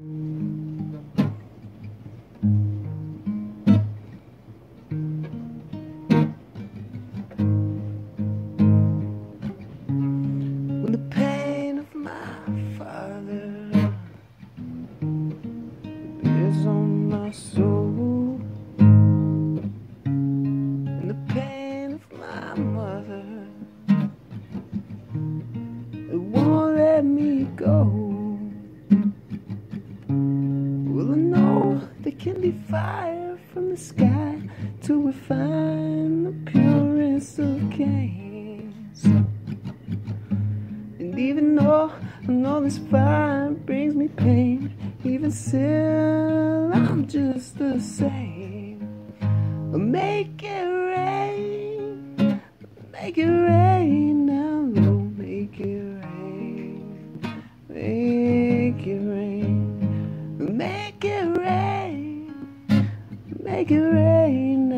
When the pain of my father is on my soul, and the pain of my mother it won't let me go. I know there can be fire from the sky to refine the purest of canes. And even though I know this fire brings me pain, even still I'm just the same. Make it rain, make it rain now, Lord, make it rain, make it rain, make it rain.